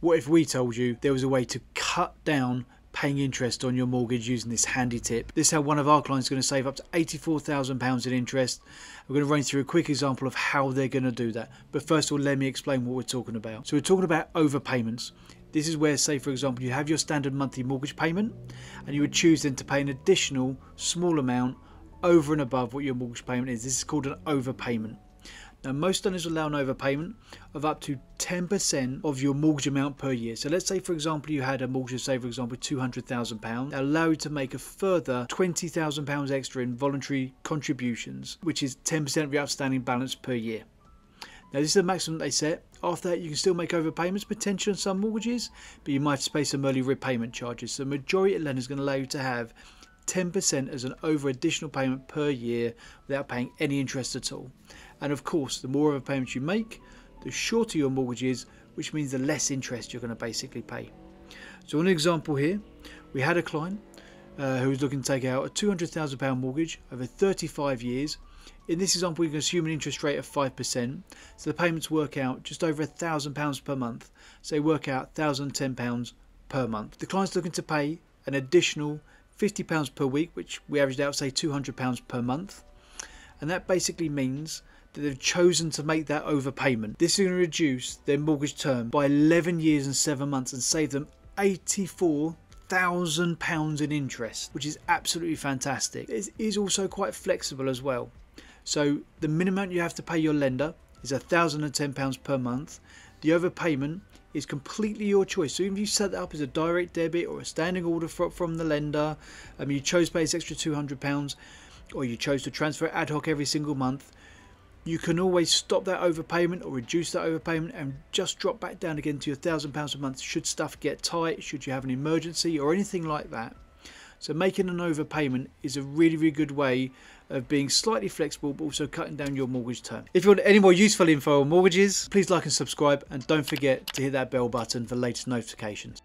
What if we told you there was a way to cut down paying interest on your mortgage using this handy tip. This is how one of our clients is going to save up to £84,000 in interest. We're going to run through a quick example of how they're going to do that. But first of all, let me explain what we're talking about. So we're talking about overpayments. This is where, say, for example, you have your standard monthly mortgage payment and you would choose then to pay an additional small amount over and above what your mortgage payment is. This is called an overpayment. Now, most lenders allow an overpayment of up to 10% of your mortgage amount per year. So, let's say, for example, you had a mortgage, say, for example, £200,000, allow you to make a further £20,000 extra in voluntary contributions, which is 10% of your outstanding balance per year. Now, this is the maximum they set. After that, you can still make overpayments potentially on some mortgages, but you might have to pay some early repayment charges. So, the majority of lenders are going to allow you to have 10% as an over additional payment per year without paying any interest at all. And of course, the more of a payment you make, the shorter your mortgage is, which means the less interest you're going to basically pay. So, an example here, we had a client uh, who was looking to take out a £200,000 mortgage over 35 years. In this example, we can assume an interest rate of 5%, so the payments work out just over £1,000 per month, so they work out £1,010 per month. The client's looking to pay an additional £50 per week, which we averaged out, say, £200 per month. And that basically means that they've chosen to make that overpayment. This is going to reduce their mortgage term by 11 years and 7 months and save them 84,000 pounds in interest, which is absolutely fantastic. It is also quite flexible as well. So the minimum you have to pay your lender is £1,010 per month. The overpayment is completely your choice. So if you set that up as a direct debit or a standing order from the lender, um, you chose to pay this extra £200 or you chose to transfer ad hoc every single month, you can always stop that overpayment or reduce that overpayment and just drop back down again to your £1,000 a month should stuff get tight, should you have an emergency or anything like that. So making an overpayment is a really, really good way of being slightly flexible but also cutting down your mortgage term. If you want any more useful info on mortgages, please like and subscribe and don't forget to hit that bell button for latest notifications.